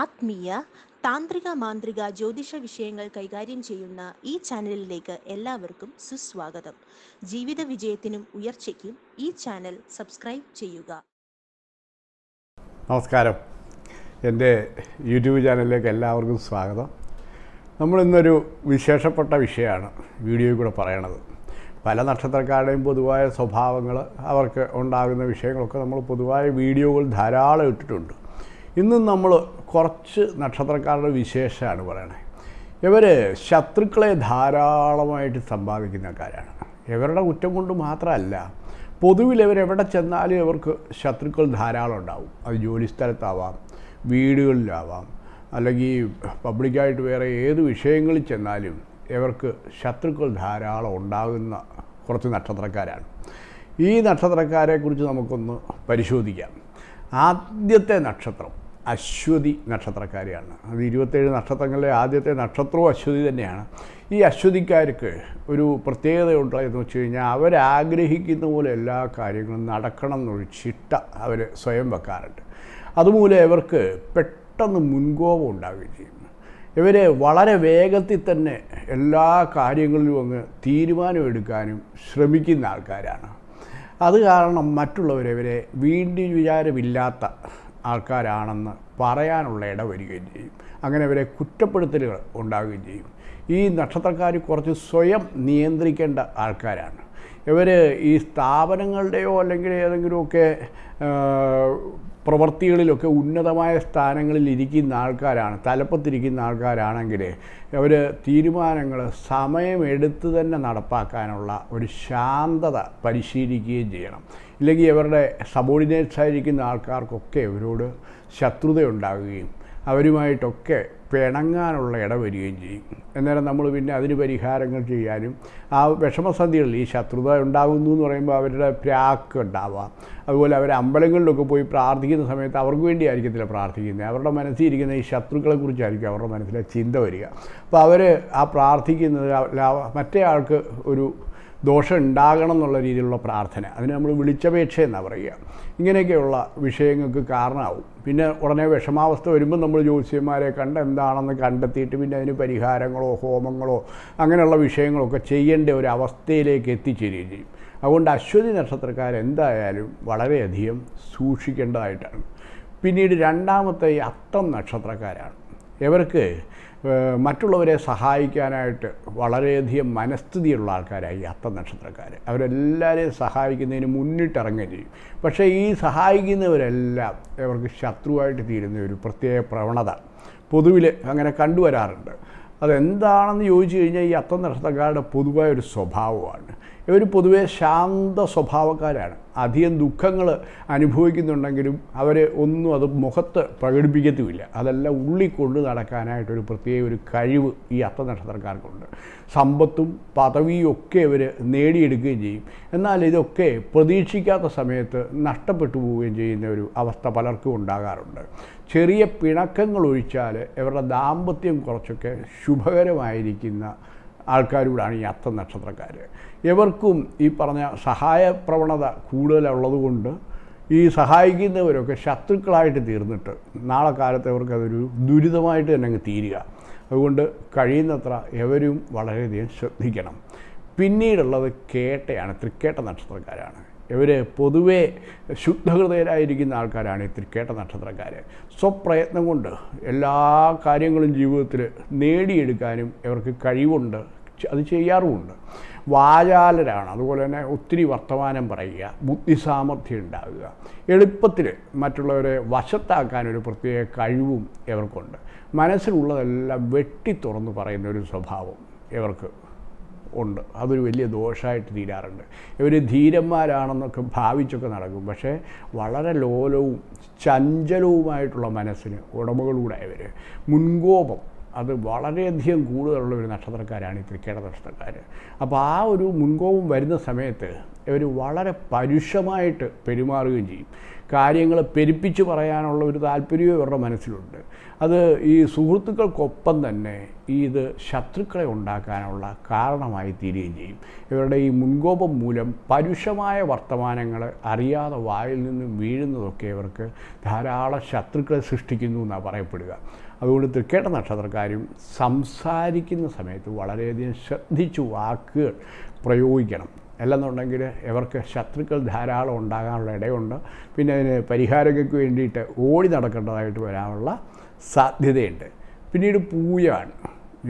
ആത്മീയ താന്ത്രിക മാന്ത്രിക ജ്യോതിഷ വിഷയങ്ങൾ കൈകാര്യം ചെയ്യുന്ന ഈ ചാനലിലേക്ക് എല്ലാവർക്കും സുസ്വാഗതം. ജീവിത വിജയത്തിനും ഉയർച്ചയ്ക്കും ഈ ചാനൽ സബ്സ്ക്രൈബ് ചെയ്യുക. നമസ്കാരം. എന്റെ യൂട്യൂബ് ചാനലിലേക്ക് എല്ലാവർക്കും സ്വാഗതം. നമ്മൾ ഇന്നൊരു വിശേഷപ്പെട്ട വിഷയമാണ് വീഡിയോയിൽ കൂടെ പറയണത്. പല നക്ഷത്രക്കാരുടെയും പൊതുവായ സ്വഭാവങ്ങൾ അവർക്ക് ഉണ്ടാകുന്ന വിഷയങ്ങളൊക്കെ നമ്മൾ പൊതുവായ വീഡിയോകൾ ധാരാളം ഇട്ടിട്ടുണ്ട്. ഇന്നും നമ്മൾ കുറച്ച് നക്ഷത്രക്കാരുടെ വിശേഷമാണ് പറയണേ. ഇവർ ശത്രുക്കളെ ധാരാളമായിട്ട് സമ്പാദിക്കുന്നക്കാരാണ് ഇവരുടെ കുറ്റം കൊണ്ട് മാത്രമല്ല പൊതുവിൽ ഇവരെവിടെ ചെന്നാലും ഇവർക്ക് ശത്രുക്കൾ ധാരാളം ഉണ്ടാവും. അത് ജോലി സ്ഥലത്താവാം വീടുകളിലാവാം അല്ലെങ്കിൽ പബ്ലിക്കായിട്ട് വേറെ ഏത് വിഷയങ്ങളിൽ ചെന്നാലും ഇവർക്ക് ശത്രുക്കൾ ധാരാളം ഉണ്ടാകുന്ന കുറച്ച് നക്ഷത്രക്കാരാണ്. ഈ നക്ഷത്രക്കാരെക്കുറിച്ച് നമുക്കൊന്ന് പരിശോധിക്കാം. ആദ്യത്തെ നക്ഷത്രം അശ്വതി നക്ഷത്രക്കാരിയാണ്. അത് ഇരുപത്തേഴ് നക്ഷത്രങ്ങളിലെ ആദ്യത്തെ നക്ഷത്രവും അശ്വതി തന്നെയാണ്. ഈ അശ്വതിക്കാർക്ക് ഒരു പ്രത്യേകതയുണ്ട് എന്ന് വെച്ച് കഴിഞ്ഞാൽ അവരാഗ്രഹിക്കുന്ന പോലെ എല്ലാ കാര്യങ്ങളും നടക്കണം എന്നൊരു ചിട്ട അവർ സ്വയം വെക്കാറുണ്ട്. അതുമൂലം ഇവർക്ക് പെട്ടെന്ന് മുൻകോപം ഉണ്ടാവുകയും ചെയ്യും. ഇവർ വളരെ വേഗത്തിൽ തന്നെ എല്ലാ കാര്യങ്ങളിലും അങ്ങ് തീരുമാനമെടുക്കാനും ശ്രമിക്കുന്ന ആൾക്കാരാണ്. അത് കാരണം മറ്റുള്ളവരെ ഇവരെ വീണ്ടും വിചാരമില്ലാത്ത ആൾക്കാരാണെന്ന് പറയാനുള്ള ഇട വരികയും ചെയ്യും. അങ്ങനെ ഇവരെ കുറ്റപ്പെടുത്തലുകൾ ഉണ്ടാവുകയും ചെയ്യും. ഈ നക്ഷത്രക്കാർ കുറച്ച് സ്വയം നിയന്ത്രിക്കേണ്ട ആൾക്കാരാണ്. ഇവർ ഈ സ്ഥാപനങ്ങളുടെയോ അല്ലെങ്കിൽ ഏതെങ്കിലുമൊക്കെ പ്രവൃത്തികളിലൊക്കെ ഉന്നതമായ സ്ഥാനങ്ങളിൽ ഇരിക്കുന്ന ആൾക്കാരാണ് തലപ്പത്തിരിക്കുന്ന ആൾക്കാരാണെങ്കിൽ അവർ തീരുമാനങ്ങൾ സമയമെടുത്ത് തന്നെ നടപ്പാക്കാനുള്ള ഒരു ശാന്തത പരിശീലിക്കുകയും ചെയ്യണം. ഇല്ലെങ്കിൽ അവരുടെ സബോർഡിനേറ്റ്സ് ആയിരിക്കുന്ന ആൾക്കാർക്കൊക്കെ ഇവരോട് ശത്രുത ഉണ്ടാവുകയും അവരുമായിട്ടൊക്കെ പിണങ്ങാനുള്ള ഇട വരികയും ചെയ്യും. അന്നേരം നമ്മൾ പിന്നെ അതിന് പരിഹാരങ്ങൾ ചെയ്യാനും ആ വിഷമസന്ധികളിൽ ഈ ശത്രുത ഉണ്ടാകുന്നു എന്ന് പറയുമ്പോൾ അവരുടെ പ്രാക്ക് ഉണ്ടാവാം. അതുപോലെ അവർ അമ്പലങ്ങളിലൊക്കെ പോയി പ്രാർത്ഥിക്കുന്ന സമയത്ത് അവർക്ക് വേണ്ടി ആയിരിക്കത്തില്ല പ്രാർത്ഥിക്കുന്നത്. അവരുടെ മനസ്സിൽ ഇരിക്കുന്ന ഈ ശത്രുക്കളെ കുറിച്ചായിരിക്കും അവരുടെ മനസ്സിലെ ചിന്ത വരിക. അപ്പോൾ അവർ ആ പ്രാർത്ഥിക്കുന്നത് മറ്റേ ആൾക്ക് ഒരു ദോഷം ഉണ്ടാകണം എന്നുള്ള രീതിയിലുള്ള പ്രാർത്ഥന. അതിന് നമ്മൾ വിളിച്ചപേക്ഷ എന്നാണ് പറയുക. ഇങ്ങനെയൊക്കെയുള്ള വിഷയങ്ങൾക്ക് കാരണമാവും. പിന്നെ ഉടനെ വിഷമാവസ്ഥ വരുമ്പോൾ നമ്മൾ ജ്യോത്സ്യന്മാരെ കണ്ട് എന്താണെന്ന് കണ്ടെത്തിയിട്ട് പിന്നെ അതിന് പരിഹാരങ്ങളോ ഹോമങ്ങളോ അങ്ങനെയുള്ള വിഷയങ്ങളൊക്കെ ചെയ്യേണ്ട ഒരു അവസ്ഥയിലേക്ക് എത്തിച്ചേരുകയും ചെയ്യും. അതുകൊണ്ട് അശ്വതി നക്ഷത്രക്കാരെന്തായാലും വളരെയധികം സൂക്ഷിക്കേണ്ടതായിട്ടാണ്. പിന്നീട് രണ്ടാമത്തെ അത്തം നക്ഷത്രക്കാരാണ്. ഇവർക്ക് മറ്റുള്ളവരെ സഹായിക്കാനായിട്ട് വളരെയധികം മനസ്ഥിതിയുള്ള ആൾക്കാരായി അത്ത നക്ഷത്രക്കാർ. അവരെല്ലാവരെയും സഹായിക്കുന്നതിന് മുന്നിട്ടിറങ്ങുകയും ചെയ്യും. പക്ഷേ ഈ സഹായിക്കുന്നവരെല്ലാം ഇവർക്ക് ശത്രുവായിട്ട് തീരുന്ന ഒരു പ്രത്യേക പ്രവണത പൊതുവിൽ അങ്ങനെ കണ്ടുവരാറുണ്ട്. അതെന്താണെന്ന് ചോദിച്ചു കഴിഞ്ഞാൽ ഈ അത്ത നക്ഷത്രക്കാരുടെ പൊതുവായ ഒരു സ്വഭാവമാണ്. ഇവർ പൊതുവേ ശാന്ത സ്വഭാവക്കാരാണ്. അധികം ദുഃഖങ്ങൾ അനുഭവിക്കുന്നുണ്ടെങ്കിലും അവർ ഒന്നും അത് മുഖത്ത് പ്രകടിപ്പിക്കത്തുമില്ല. അതെല്ലാം ഉള്ളിക്കൊണ്ട് നടക്കാനായിട്ടൊരു പ്രത്യേക ഒരു കഴിവ് ഈ അത്ത നക്ഷത്രക്കാർക്കുണ്ട്. സമ്പത്തും പദവിയും ഒക്കെ ഇവർ നേടിയെടുക്കുകയും ചെയ്യും. എന്നാൽ ഇതൊക്കെ പ്രതീക്ഷിക്കാത്ത സമയത്ത് നഷ്ടപ്പെട്ടു പോവുകയും ചെയ്യുന്ന ഒരു അവസ്ഥ പലർക്കും ഉണ്ടാകാറുണ്ട്. ചെറിയ പിണക്കങ്ങൾ ഒഴിച്ചാൽ ഇവരുടെ ദാമ്പത്യം കുറച്ചൊക്കെ ശുഭകരമായിരിക്കുന്ന ആൾക്കാരൂടാണ് ഈ അത്ത നക്ഷത്രക്കാർ ഇവർക്കും ഈ പറഞ്ഞ സഹായ പ്രവണത കൂടുതലുള്ളതുകൊണ്ട് ഈ സഹായിക്കുന്നവരൊക്കെ ശത്രുക്കളായിട്ട് തീർന്നിട്ട് നാളെ കാലത്ത് ഇവർക്കതൊരു ദുരിതമായിട്ട് തന്നെ അങ്ങ് തീരുക. അതുകൊണ്ട് കഴിയുന്നത്ര എവരും വളരെയധികം ശ്രദ്ധിക്കണം. പിന്നീടുള്ളത് കേട്ടയാണ് തൃക്കേട്ട നക്ഷത്രക്കാരാണ്. ഇവർ പൊതുവേ ശുദ്ധഹൃദയരായിരിക്കുന്ന ആൾക്കാരാണ് ഈ തൃക്കേട്ട നക്ഷത്രക്കാർ സ്വപ്രയത്നം കൊണ്ട് എല്ലാ കാര്യങ്ങളും ജീവിതത്തിൽ നേടിയെടുക്കാനും ഇവർക്ക് കഴിവുണ്ട്. അത് ചെയ്യാറുമുണ്ട്. വാചാലരാണ്. അതുപോലെ തന്നെ ഒത്തിരി വർത്തമാനം പറയുക ബുദ്ധിസാമർഥ്യം ഉണ്ടാവുക. എളുപ്പത്തിൽ മറ്റുള്ളവരെ വശത്താക്കാനൊരു പ്രത്യേക കഴിവും ഇവർക്കുണ്ട്. മനസ്സിലുള്ളതെല്ലാം വെട്ടി തുറന്ന് പറയുന്ന ഒരു സ്വഭാവം ഇവർക്ക് ഉണ്ട്. അതൊരു വലിയ ദോഷമായിട്ട് തീരാറുണ്ട്. ഇവർ ധീരന്മാരാണെന്നൊക്കെ ഭാവിച്ചൊക്കെ നടക്കും. പക്ഷേ വളരെ ലോലവും ചഞ്ചലവുമായിട്ടുള്ള മനസ്സിന് ഉടമകളൂടെ ഇവർ മുൻകോപം അത് വളരെയധികം കൂടുതലുള്ള ഒരു നക്ഷത്രക്കാരാണ് ഈ തൃക്കേട നക്ഷത്രക്കാർ അപ്പോൾ ആ ഒരു മുൻകോപം വരുന്ന സമയത്ത് ഇവർ വളരെ പരുഷമായിട്ട് പെരുമാറുകയും ചെയ്യും. കാര്യങ്ങൾ പെരുപ്പിച്ച് പറയാനുള്ള ഒരു താല്പര്യവും ഇവരുടെ മനസ്സിലുണ്ട്. അത് ഈ സുഹൃത്തുക്കൾക്കൊപ്പം തന്നെ ഈ ഇത് ശത്രുക്കളെ ഉണ്ടാക്കാനുള്ള കാരണമായി തീരുകയും ചെയ്യും. ഇവരുടെ ഈ മുൻകോപം മൂലം പരുഷമായ വർത്തമാനങ്ങൾ അറിയാതെ വായിൽ നിന്നും വീഴുന്നതൊക്കെ ഇവർക്ക് ധാരാളം ശത്രുക്കളെ സൃഷ്ടിക്കുന്നു എന്നാണ് പറയപ്പെടുക. അതുകൊണ്ട് തൃക്കേട്ട നക്ഷത്രക്കാരും സംസാരിക്കുന്ന സമയത്ത് വളരെയധികം ശ്രദ്ധിച്ചു വാക്കുകൾ പ്രയോഗിക്കണം. അല്ലെന്നുണ്ടെങ്കിൽ ഇവർക്ക് ശത്രുക്കൾ ധാരാളം ഉണ്ടാകാനുള്ള ഇടയുണ്ട്. പിന്നെ അതിന് പരിഹാരങ്ങൾക്ക് വേണ്ടിയിട്ട് ഓടി നടക്കേണ്ടതായിട്ട് വരാനുള്ള സാധ്യതയുണ്ട്. പിന്നീട് പൂയാണ്.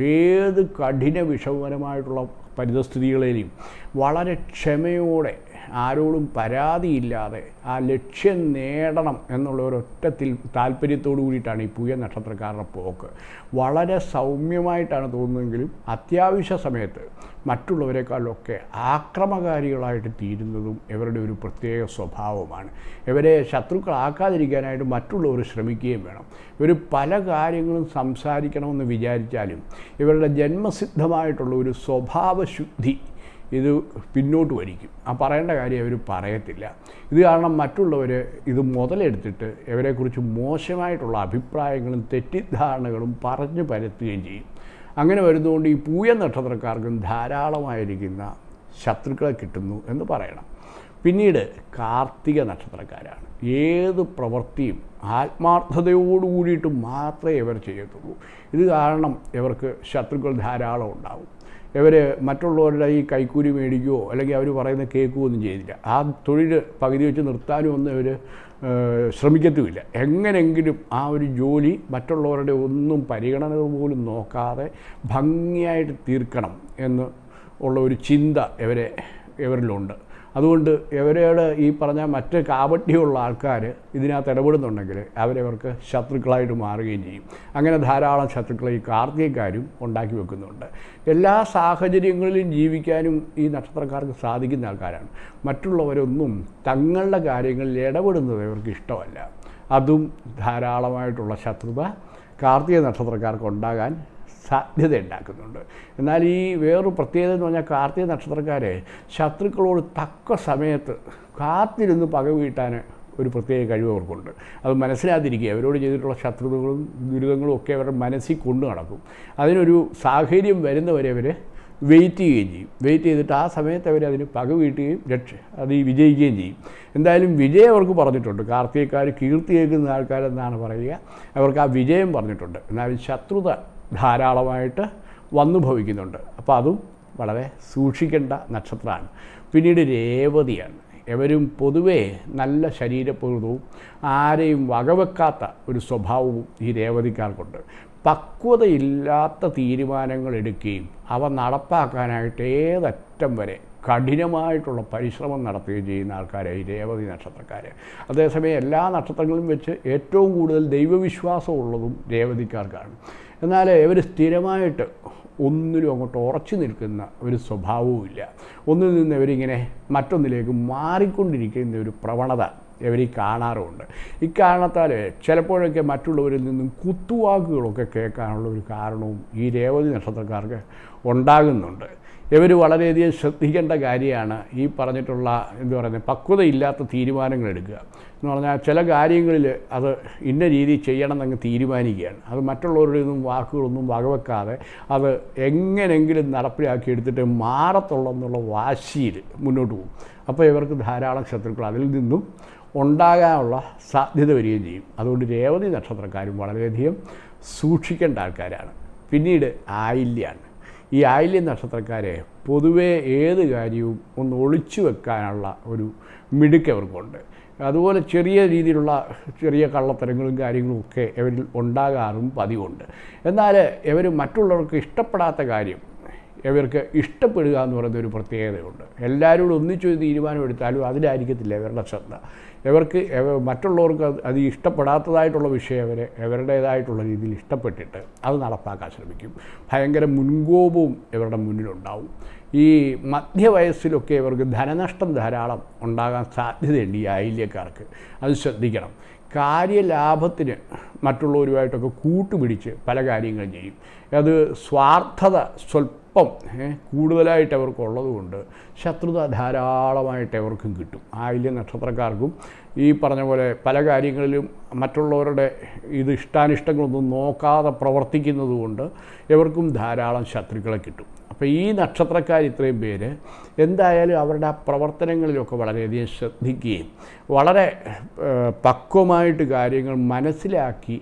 ഏത് കഠിന വിഷമകരമായിട്ടുള്ള പരിതസ്ഥിതികളെയും വളരെ ക്ഷമയോടെ ആരോടും പരാതിയില്ലാതെ ആ ലക്ഷ്യം നേടണം എന്നുള്ള ഒരൊറ്റത്തിൽ താല്പര്യത്തോടു കൂടിയിട്ടാണ് ഈ പൂയ നക്ഷത്രക്കാരുടെ പോക്ക്. വളരെ സൗമ്യമായിട്ടാണ് തോന്നുന്നതെങ്കിലും അത്യാവശ്യ സമയത്ത് മറ്റുള്ളവരെക്കാളൊക്കെ ആക്രമകാരികളായിട്ട് തീരുന്നതും ഇവരുടെ ഒരു പ്രത്യേക സ്വഭാവമാണ് ഇവരെ ശത്രുക്കളാക്കാതിരിക്കാനായിട്ട് മറ്റുള്ളവർ ശ്രമിക്കുകയും വേണം. ഇവർ പല കാര്യങ്ങളും സംസാരിക്കണമെന്ന് വിചാരിച്ചാലും ഇവരുടെ ജന്മസിദ്ധമായിട്ടുള്ള ഒരു സ്വഭാവശുദ്ധി ഇത് പിന്നോട്ട് വരിക്കും ആ പറയേണ്ട കാര്യം അവർ പറയത്തില്ല. ഇത് കാരണം മറ്റുള്ളവർ ഇത് മുതലെടുത്തിട്ട് ഇവരെക്കുറിച്ച് മോശമായിട്ടുള്ള അഭിപ്രായങ്ങളും തെറ്റിദ്ധാരണകളും പറഞ്ഞു പരത്തുകയും ചെയ്യും. അങ്ങനെ വരുന്നതുകൊണ്ട് ഈ പൂയ നക്ഷത്രക്കാർക്കും ധാരാളമായിരിക്കുന്ന ശത്രുക്കളെ കിട്ടുന്നു എന്ന് പറയണം. പിന്നീട് കാർത്തിക നക്ഷത്രക്കാരാണ്. ഏത് പ്രവൃത്തിയും ആത്മാർത്ഥതയോടുകൂടിയിട്ട് മാത്രമേ ഇവർ ചെയ്യത്തുള്ളൂ. ഇത് കാരണം ഇവർക്ക് ശത്രുക്കൾ ധാരാളം ഉണ്ടാവും. ഇവർ മറ്റുള്ളവരുടെ ഈ കൈക്കൂലി മേടിക്കുകയോ അല്ലെങ്കിൽ അവർ പറയുന്ന കേൾക്കുകയോ ഒന്നും ചെയ്തില്ല ആ തൊഴിൽ പകുതി വെച്ച് നിർത്താനും ഒന്നും ഇവർ ശ്രമിക്കത്തുമില്ല. എങ്ങനെങ്കിലും ആ ഒരു ജോലി മറ്റുള്ളവരുടെ ഒന്നും പരിഗണന പോലും നോക്കാതെ ഭംഗിയായിട്ട് തീർക്കണം എന്ന് ഉള്ള ഒരു ചിന്ത ഇവരെ ഇവരിലുണ്ട്. അതുകൊണ്ട് ഇവരോട് ഈ പറഞ്ഞ മറ്റ് കാപട്യമുള്ള ആൾക്കാർ ഇതിനകത്ത് ഇടപെടുന്നുണ്ടെങ്കിൽ അവരവർക്ക് ശത്രുക്കളായിട്ട് മാറുകയും ചെയ്യും. അങ്ങനെ ധാരാളം ശത്രുക്കളെ ഈ കാർത്തികക്കാരും ഉണ്ടാക്കി വെക്കുന്നുണ്ട്. എല്ലാ സാഹചര്യങ്ങളിലും ജീവിക്കാനും ഈ നക്ഷത്രക്കാർക്ക് സാധിക്കുന്ന ആൾക്കാരാണ്. മറ്റുള്ളവരൊന്നും തങ്ങളുടെ കാര്യങ്ങളിൽ ഇടപെടുന്നത് ഇവർക്ക് ഇഷ്ടമല്ല. അതും ധാരാളമായിട്ടുള്ള ശത്രുത കാർത്തിക നക്ഷത്രക്കാർക്ക് ഉണ്ടാകാൻ സാധ്യത ഉണ്ടാക്കുന്നുണ്ട് എന്നാൽ ഈ വേറൊരു പ്രത്യേകത എന്ന് പറഞ്ഞാൽ കാർത്തിക നക്ഷത്രക്കാരെ ശത്രുക്കളോട് തക്ക സമയത്ത് കാത്തിരുന്ന് പക വീട്ടാൻ ഒരു പ്രത്യേക കഴിവ് അവർക്കുണ്ട്. അത് മനസ്സിലാതിരിക്കുക. അവരോട് ചെയ്തിട്ടുള്ള ശത്രുതകളും ദുരിതങ്ങളും ഒക്കെ അവരുടെ മനസ്സിൽ കൊണ്ടു നടക്കും. അതിനൊരു സാഹചര്യം വരുന്നവരെ അവർ വെയിറ്റ് ചെയ്യുകയും ചെയ്യും. വെയിറ്റ് ചെയ്തിട്ട് ആ സമയത്ത് അവർ അതിന് പക വീട്ടുകയും രക്ഷ അത് ഈ വിജയിക്കുകയും ചെയ്യും. എന്തായാലും വിജയം അവർക്ക് പറഞ്ഞിട്ടുണ്ട്. കാർത്തികക്കാർ കീർത്തി കേൾക്കുന്ന ആൾക്കാരെന്നാണ് പറയുക. അവർക്ക് ആ വിജയം പറഞ്ഞിട്ടുണ്ട്. എന്നാലും ശത്രുത ധാരാളമായിട്ട് വന്നു ഭവിക്കുന്നുണ്ട് അപ്പോൾ അതും വളരെ സൂക്ഷിക്കേണ്ട നക്ഷത്രമാണ്. പിന്നീട് രേവതിയാണ്. എവരും പൊതുവേ നല്ല ശരീരപൂർവവും ആരെയും വകവെക്കാത്ത ഒരു സ്വഭാവവും ഈ രേവതിക്കാർക്കുണ്ട്. പക്വതയില്ലാത്ത തീരുമാനങ്ങൾ എടുക്കുകയും അവ നടപ്പാക്കാനായിട്ട് ഏതറ്റം വരെ കഠിനമായിട്ടുള്ള പരിശ്രമം നടത്തുകയും ചെയ്യുന്ന ആൾക്കാരായി രേവതി നക്ഷത്രക്കാർ അതേസമയം എല്ലാ നക്ഷത്രങ്ങളും വെച്ച് ഏറ്റവും കൂടുതൽ ദൈവവിശ്വാസമുള്ളതും രേവതിക്കാർക്കാണ്. എന്നാൽ ഇവർ സ്ഥിരമായിട്ട് ഒന്നിലും അങ്ങോട്ട് ഉറച്ചു നിൽക്കുന്ന ഒരു സ്വഭാവവുമില്ല. ഒന്നിൽ നിന്ന് ഇവരിങ്ങനെ മറ്റൊന്നിലേക്ക് മാറിക്കൊണ്ടിരിക്കുന്ന ഒരു പ്രവണത ഇവർ ഈ കാണാറുമുണ്ട് ഇക്കാരണത്താൽ ചിലപ്പോഴൊക്കെ മറ്റുള്ളവരിൽ നിന്നും കുത്തുവാക്കുകളൊക്കെ കേൾക്കാനുള്ള ഒരു കാരണവും ഈ രേവതി നക്ഷത്രക്കാർക്ക് ഉണ്ടാകുന്നുണ്ട്. ഇവർ വളരെയധികം ശ്രദ്ധിക്കേണ്ട കാര്യമാണ് ഈ പറഞ്ഞിട്ടുള്ള എന്താ പറയുന്നത് പക്വതയില്ലാത്ത തീരുമാനങ്ങൾ എടുക്കുക. എന്ന് പറഞ്ഞാൽ ചില കാര്യങ്ങളിൽ അത് ഇന്ന രീതി ചെയ്യണം എന്നങ്ങ് തീരുമാനിക്കുകയാണ്. അത് മറ്റുള്ളവരുടെ ഒന്നും വാക്കുകളൊന്നും വകവെക്കാതെ അത് എങ്ങനെങ്കിലും നടപ്പിലാക്കി എടുത്തിട്ട് മാറത്തുള്ളൂ എന്നുള്ള വാശിയിൽ മുന്നോട്ട് പോകും. അപ്പോൾ ഇവർക്ക് ധാരാളം ശത്രുക്കൾ അതിൽ നിന്നും ഉണ്ടാകാനുള്ള സാധ്യത വരികയും ചെയ്യും. അതുകൊണ്ട് രേവതി നക്ഷത്രക്കാരും വളരെയധികം സൂക്ഷിക്കേണ്ട ആൾക്കാരാണ്. പിന്നീട് ആയില്യാണ്. ഈ ആയില്യ നക്ഷത്രക്കാരെ പൊതുവേ ഏത് കാര്യവും ഒന്ന് ഒളിച്ചു വെക്കാനുള്ള ഒരു മിടുക്ക് അവർക്കുണ്ട്. അതുപോലെ ചെറിയ രീതിയിലുള്ള ചെറിയ കള്ളത്തരങ്ങളും കാര്യങ്ങളും ഒക്കെ ഇവരിൽ ഉണ്ടാകാറും പതിവുണ്ട്. എന്നാൽ ഇവർ മറ്റുള്ളവർക്ക് ഇഷ്ടപ്പെടാത്ത കാര്യം ഇവർക്ക് ഇഷ്ടപ്പെടുക എന്ന് പറയുന്ന ഒരു പ്രത്യേകതയുണ്ട്. എല്ലാവരോടും ഒന്നിച്ചു ഒരു തീരുമാനം എടുത്താലും അതിലായിരിക്കത്തില്ല ഇവരുടെ ശ്രദ്ധ. ഇവർക്ക് മറ്റുള്ളവർക്ക് അത് ഇഷ്ടപ്പെടാത്തതായിട്ടുള്ള വിഷയം അവരെ ഇവരുടേതായിട്ടുള്ള രീതിയിൽ ഇഷ്ടപ്പെട്ടിട്ട് അത് നടപ്പാക്കാൻ ശ്രമിക്കും. ഭയങ്കര മുൻകോപവും ഇവരുടെ മുന്നിലുണ്ടാവും. ഈ മധ്യവയസ്സിലൊക്കെ ഇവർക്ക് ധനനഷ്ടം ധാരാളം ഉണ്ടാകാൻ സാധ്യതയുണ്ട് ഈ ആയില്യക്കാർക്ക്. അത് ശ്രദ്ധിക്കണം. കാര്യലാഭത്തിന് മറ്റുള്ളവരുമായിട്ടൊക്കെ കൂട്ടുപിടിച്ച് പല കാര്യങ്ങളും ചെയ്യും. അത് സ്വാർത്ഥത സ്വല്പം ഏ, കൂടുതലായിട്ട് അവർക്കുള്ളതുകൊണ്ട് ശത്രുത ധാരാളമായിട്ട് അവർക്കും കിട്ടും. ആയില്യ നക്ഷത്രക്കാർക്കും ഈ പറഞ്ഞ പോലെ പല കാര്യങ്ങളിലും മറ്റുള്ളവരുടെ ഇത് ഇഷ്ടാനിഷ്ടങ്ങളൊന്നും നോക്കാതെ പ്രവർത്തിക്കുന്നതുകൊണ്ട് ഇവർക്കും ധാരാളം ശത്രുക്കളെ കിട്ടും. അപ്പോൾ ഈ നക്ഷത്രക്കാർ ഇത്രയും പേര് എന്തായാലും അവരുടെ ആ പ്രവർത്തനങ്ങളിലൊക്കെ വളരെയധികം ശ്രദ്ധിക്കുകയും വളരെ പക്വമായിട്ട് കാര്യങ്ങൾ മനസ്സിലാക്കി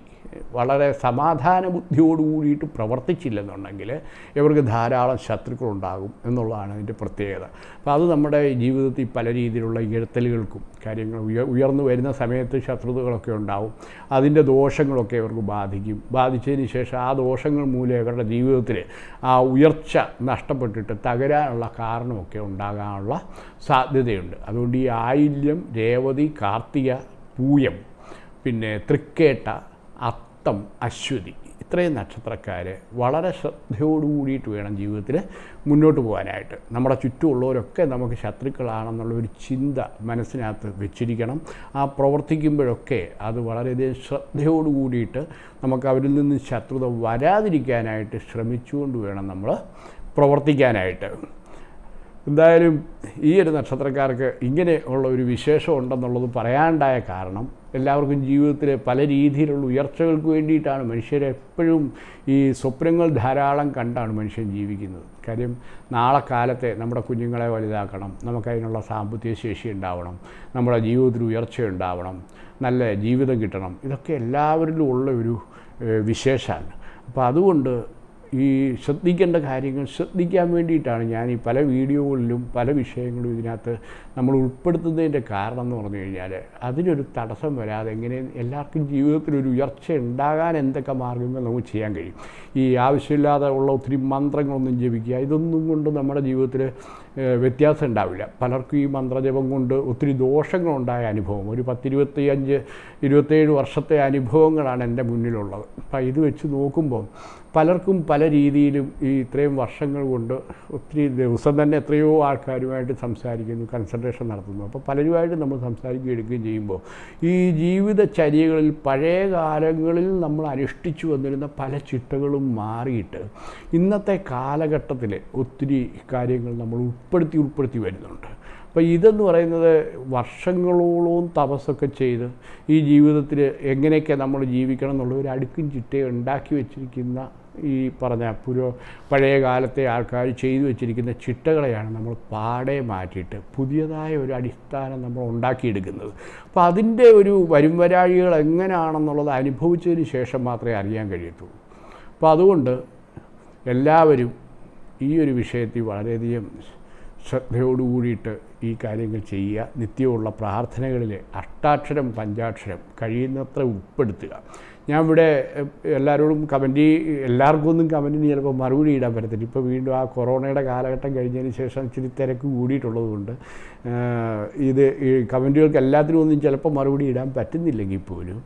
വളരെ സമാധാന ബുദ്ധിയോടുകൂടിയിട്ട് പ്രവർത്തിച്ചില്ലെന്നുണ്ടെങ്കിൽ ഇവർക്ക് ധാരാളം ശത്രുക്കളുണ്ടാകും എന്നുള്ളതാണ് അതിന്റെ പ്രത്യേകത. അപ്പോൾ അത് നമ്മുടെ ജീവിതത്തിൽ പല രീതിയിലുള്ള ഇഴത്തലുകൾക്കും കാര്യങ്ങൾ ഉയർ ഉയർന്നു വരുന്ന സമയത്ത് ശത്രുതകളൊക്കെ ഉണ്ടാവും. അതിന്റെ ദോഷങ്ങളൊക്കെ ഇവർക്ക് ബാധിക്കും. ബാധിച്ചതിന് ശേഷം ആ ദോഷങ്ങൾ മൂലം ഇവരുടെ ജീവിതത്തിൽ ആ ഉയർച്ച നഷ്ടപ്പെട്ടിട്ട് തകരാനുള്ള കാരണമൊക്കെ ഉണ്ടാകാനുള്ള സാധ്യതയുണ്ട്. അതുകൊണ്ട് ഈ ആയില്യം രേവതി കാർത്തിക പൂയം പിന്നെ തൃക്കേട്ട അത്തം അശ്വതി. ഇത്രയും നക്ഷത്രക്കാർ വളരെ ശ്രദ്ധയോടു കൂടിയിട്ട് വേണം ജീവിതത്തിൽ മുന്നോട്ട് പോകാനായിട്ട്. നമ്മുടെ ചുറ്റുമുള്ളവരൊക്കെ നമുക്ക് ശത്രുക്കളാണെന്നുള്ള ഒരു ചിന്ത മനസ്സിനകത്ത് വെച്ചിരിക്കണം. ആ പ്രവർത്തിക്കുമ്പോഴൊക്കെ അത് വളരെയധികം ശ്രദ്ധയോടു കൂടിയിട്ട് നമുക്ക് അവരിൽ നിന്ന് ശത്രുത വരാതിരിക്കാനായിട്ട് ശ്രമിച്ചുകൊണ്ട് വേണം നമ്മൾ പ്രവർത്തിക്കാനായിട്ട്. എന്തായാലും ഈ ഒരു നക്ഷത്രക്കാർക്ക് ഇങ്ങനെ ഉള്ള ഒരു വിശേഷം ഉണ്ടെന്നുള്ളത് പറയാണ്ടായ കാരണം എല്ലാവർക്കും ജീവിതത്തിലെ പല രീതിയിലുള്ള ഉയർച്ചകൾക്ക് വേണ്ടിയിട്ടാണ് മനുഷ്യരെപ്പോഴും ഈ സ്വപ്നങ്ങൾ ധാരാളം കണ്ടാണ് മനുഷ്യൻ ജീവിക്കുന്നത്. കാര്യം നാളെ കാലത്തെ നമ്മുടെ കുഞ്ഞുങ്ങളെ വലുതാക്കണം. നമുക്കതിനുള്ള സാമ്പത്തിക ശേഷി ഉണ്ടാവണം. നമ്മുടെ ജീവിതത്തിൽ ഉയർച്ച ഉണ്ടാവണം. നല്ല ജീവിതം കിട്ടണം. ഇതൊക്കെ എല്ലാവരിലും ഉള്ള ഒരു വിശേഷമാണ്. അപ്പോൾ അതുകൊണ്ട് ഈ ശ്രദ്ധിക്കേണ്ട കാര്യങ്ങൾ ശ്രദ്ധിക്കാൻ വേണ്ടിയിട്ടാണ് ഞാൻ ഈ പല വീഡിയോകളിലും പല വിഷയങ്ങളും ഇതിനകത്ത് നമ്മൾ ഉൾപ്പെടുത്തുന്നതിന്റെ കാരണം എന്ന് പറഞ്ഞു കഴിഞ്ഞാൽ അതിനൊരു തടസ്സം വരാതെ എങ്ങനെ എല്ലാവർക്കും ജീവിതത്തിൽ ഒരു ഉയർച്ച ഉണ്ടാകാൻ എന്തൊക്കെ മാർഗങ്ങൾ നമുക്ക് ചെയ്യാൻ കഴിയും. ഈ ആവശ്യമില്ലാതെ ഉള്ള ഒത്തിരി മന്ത്രങ്ങളൊന്നും ജപിക്കുക ഇതൊന്നും കൊണ്ട് നമ്മുടെ ജീവിതത്തിൽ വ്യത്യാസം ഉണ്ടാവില്ല. പലർക്കും ഈ മന്ത്രജപം കൊണ്ട് ഒത്തിരി ദോഷങ്ങളുണ്ടായ അനുഭവം. ഒരു പത്തിരുപത്തി അഞ്ച് ഇരുപത്തേഴ് വർഷത്തെ അനുഭവങ്ങളാണ് എന്റെ മുന്നിലുള്ളത്. അപ്പം ഇത് വെച്ച് നോക്കുമ്പോൾ പലർക്കും പല രീതിയിലും ഈ ഇത്രയും വർഷങ്ങൾ കൊണ്ട് ഒത്തിരി ദിവസം തന്നെ എത്രയോ ആൾക്കാരുമായിട്ട് സംസാരിക്കുന്നു കൺസൾട്ടേഷൻ നടത്തുന്നു. അപ്പോൾ പലരുമായിട്ട് നമ്മൾ സംസാരിക്കുകയും എടുക്കുകയും ചെയ്യുമ്പോൾ ഈ ജീവിതചര്യകളിൽ പഴയ കാലങ്ങളിൽ നമ്മൾ അനുഷ്ഠിച്ചു വന്നിരുന്ന പല ചിട്ടകളും മാറിയിട്ട് ഇന്നത്തെ കാലഘട്ടത്തിൽ ഒത്തിരി കാര്യങ്ങൾ നമ്മൾ ഉൾപ്പെടുത്തി ഉൾപ്പെടുത്തി വരുന്നുണ്ട്. അപ്പോൾ ഇതെന്ന് പറയുന്നത് വർഷങ്ങളോളം തപസ്സൊക്കെ ചെയ്ത് ഈ ജീവിതത്തിൽ എങ്ങനെയൊക്കെ നമ്മൾ ജീവിക്കണം എന്നുള്ള ഒരു അടുക്കും ചിട്ടയും ഉണ്ടാക്കി വെച്ചിരിക്കുന്ന ഈ പറഞ്ഞ പുരോ പഴയ കാലത്തെ ആൾക്കാർ ചെയ്തു വെച്ചിരിക്കുന്ന ചിട്ടകളെയാണ് നമ്മൾ പാടെ മാറ്റിയിട്ട് പുതിയതായ ഒരു അടിസ്ഥാനം നമ്മൾ ഉണ്ടാക്കിയെടുക്കുന്നത്. അപ്പോൾ അതിന്റെ ഒരു വരും വരാഴികൾ എങ്ങനെയാണെന്നുള്ളത് അനുഭവിച്ചതിന് ശേഷം മാത്രമേ അറിയാൻ കഴിയത്തുള്ളൂ. അപ്പോൾ അതുകൊണ്ട് എല്ലാവരും ഈ ഒരു വിഷയത്തിൽ വളരെയധികം ശ്രദ്ധയോടുകൂടിയിട്ട് ഈ കാര്യങ്ങൾ ചെയ്യുക നിത്യമുള്ള പ്രാർത്ഥനകളിലെ അഷ്ടാക്ഷരം പഞ്ചാക്ഷരം കഴിയുന്നത്ര ഉൾപ്പെടുത്തുക. ഞാൻ ഇവിടെ എല്ലാവരോടും കമന്റ് എല്ലാവർക്കും ഒന്നും കമന്റിന് ചിലപ്പോൾ മറുപടി ഇടാൻ പറ്റത്തില്ല. ഇപ്പോൾ വീണ്ടും ആ കൊറോണയുടെ കാലഘട്ടം കഴിഞ്ഞതിന് ശേഷം ഇച്ചിരി തിരക്ക് കൂടിയിട്ടുള്ളതുകൊണ്ട് ഇത് ഈ കമന്റുകൾക്ക് എല്ലാത്തിനും ഒന്നും ചിലപ്പോൾ മറുപടി ഇടാൻ പറ്റുന്നില്ലെങ്കിൽ പോലും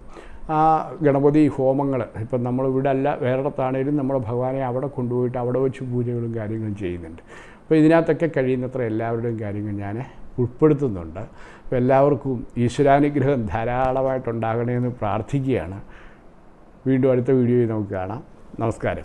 ആ ഗണപതി ഹോമങ്ങൾ ഇപ്പം നമ്മളിവിടെ അല്ല വേറെടുത്താണേലും നമ്മുടെ ഭഗവാനെ അവിടെ കൊണ്ടുപോയിട്ട് അവിടെ വെച്ച് പൂജകളും കാര്യങ്ങളും ചെയ്യുന്നുണ്ട്. അപ്പോൾ ഇതിനകത്തൊക്കെ കഴിയുന്നത്ര എല്ലാവരുടെയും കാര്യങ്ങൾ ഞാൻ ഉൾപ്പെടുത്തുന്നുണ്ട്. അപ്പോൾ എല്ലാവർക്കും ഈശ്വരാനുഗ്രഹം ധാരാളമായിട്ടുണ്ടാകണമെന്ന് പ്രാർത്ഥിക്കുകയാണ്. വീണ്ടും അടുത്ത വീഡിയോയിൽ നമുക്ക് കാണാം. നമസ്കാരം.